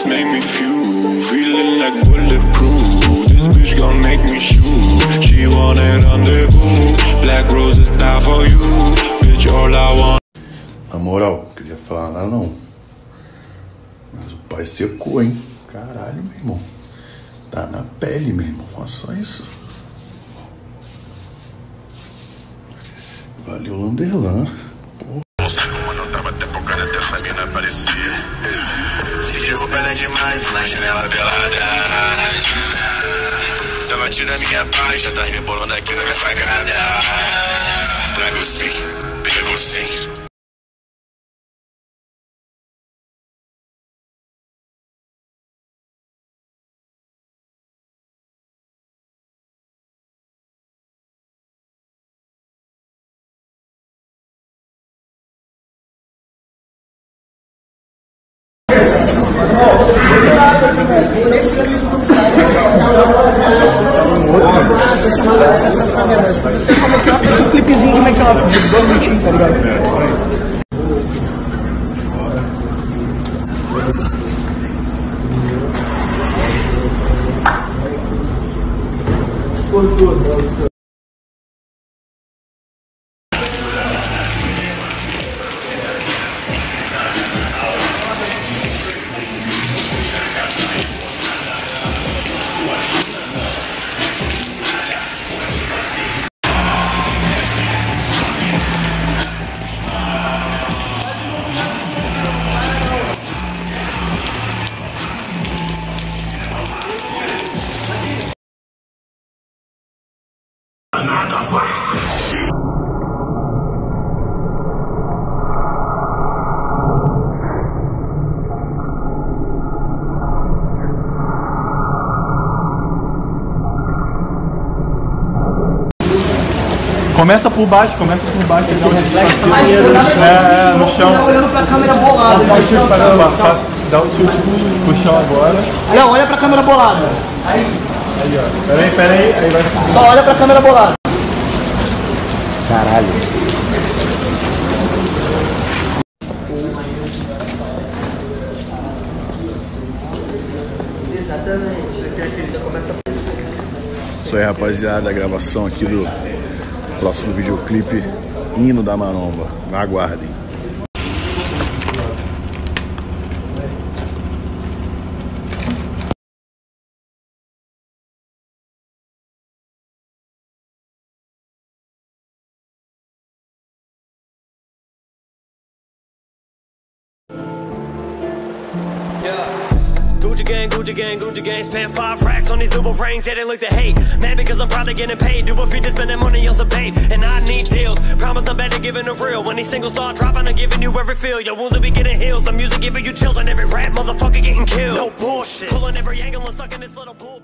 just make me fuel. Feeling like bulletproof. This bitch gon' make me shoot. She wanted rendezvous. Black roses die for you. Bitch, all I want. Na moral, queria falar nada não. Mas o pai secou, hein? Caralho, meu irmão. Tá na pele, meu irmão. Olha só isso. Valeu, Landerlan. Mano, tava até focado até essa mina aparecia. É demais, na chinela pelada. Se ela tira minha paz, já tá rebolando aqui na minha sagada. Esse clipezinho de make off, de dois minutinhos, tá ligado? Começa por baixo, começa por baixo. É, é, no chão. olhando pra câmera bolada. Dá o tilt para lá, dá o tilt pro chão agora. Não, olha pra câmera bolada. Aí, ó. Peraí, peraí, aí vai. Só olha pra câmera bolada. Isso aí, rapaziada. A gravação aqui do próximo videoclipe Hino da Maromba. Aguardem. Gang, Gucci gang, Gucci gang, spend five racks on these double rings, yeah, they look to hate. Mad because I'm probably getting paid. Do a feature, spending money on some babe. And I need deals. Promise I'm better giving the real. When these singles start dropping, I'm giving you every feel. Your wounds will be getting healed. Some music giving you chills, and every rap motherfucker getting killed. No bullshit. Pulling every angle and sucking this little man.